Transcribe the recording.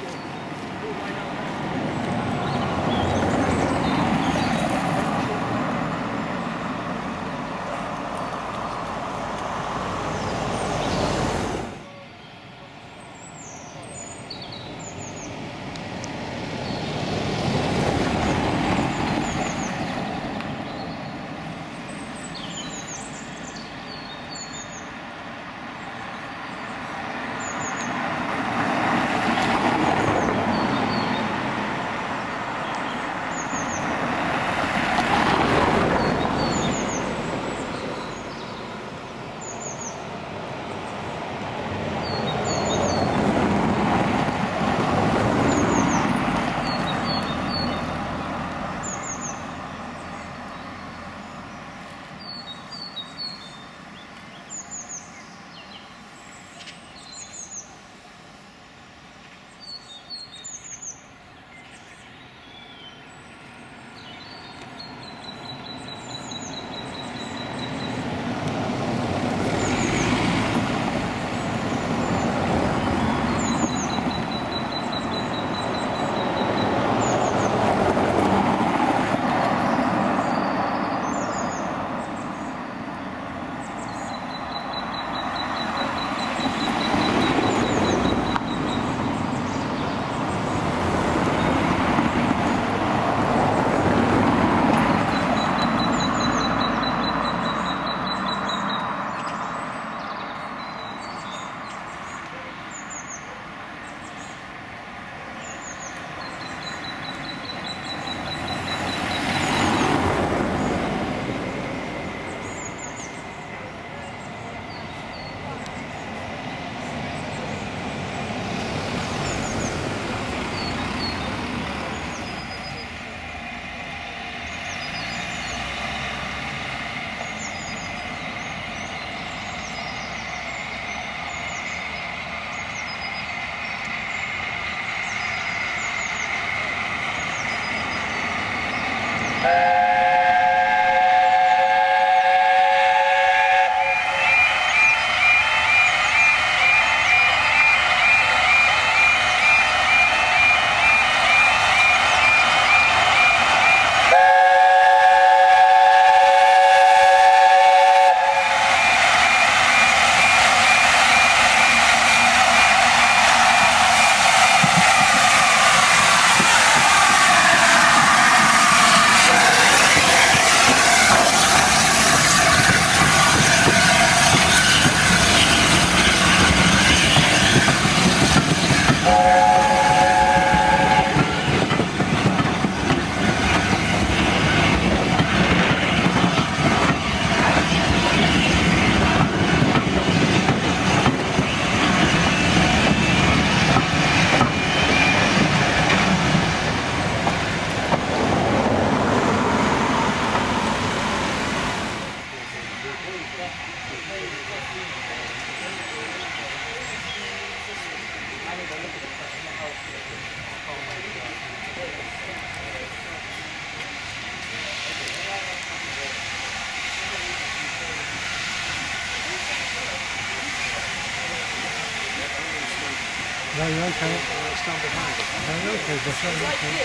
Thank you. No, you're okay. Stand behind it. No, you're okay, Joshua, you're okay.